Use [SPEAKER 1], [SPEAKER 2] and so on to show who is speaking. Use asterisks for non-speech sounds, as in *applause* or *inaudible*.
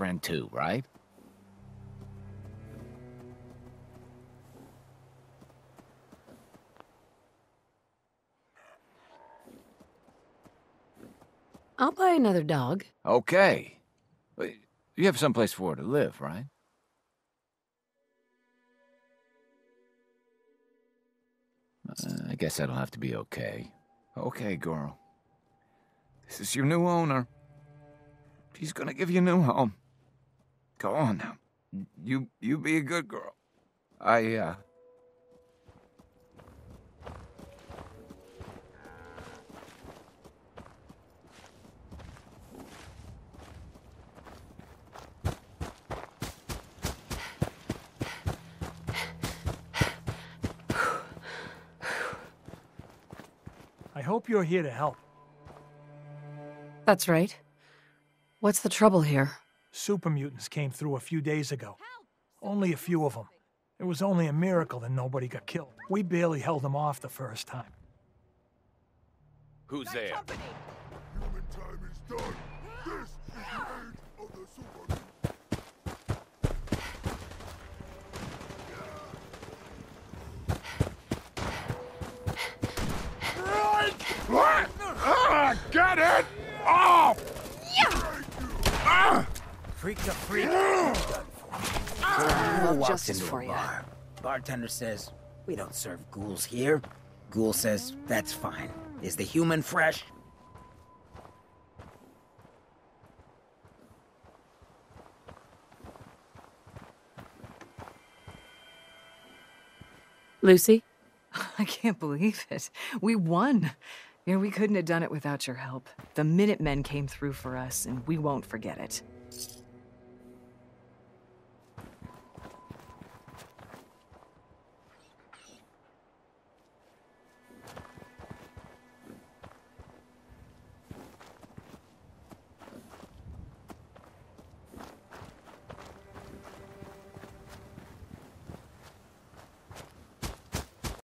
[SPEAKER 1] friend too, right?
[SPEAKER 2] I'll buy another dog.
[SPEAKER 1] Okay. You have someplace for her to live, right? Uh, I guess that'll have to be okay. Okay, girl. This is your new owner. She's gonna give you a new home. Go on now. You you be a good girl. I uh
[SPEAKER 3] I hope you're here to help.
[SPEAKER 2] That's right. What's the trouble here?
[SPEAKER 3] Super mutants came through a few days ago. Only a few of them. It was only a miracle that nobody got killed. We barely held them off the first time.
[SPEAKER 1] Who's there?
[SPEAKER 4] Human time is done. This is the age of the super. What? Ah, get it! Oh!
[SPEAKER 5] Freak to freak.
[SPEAKER 6] Love
[SPEAKER 5] Walks
[SPEAKER 6] justice
[SPEAKER 5] into a
[SPEAKER 6] for you.
[SPEAKER 5] bar. Bartender says, we don't serve ghouls here. Ghoul says, that's fine. Is the human fresh?
[SPEAKER 2] Lucy? *laughs*
[SPEAKER 6] I can't believe it. We won. You know, we couldn't have done it without your help. The Minutemen came through for us, and we won't forget it.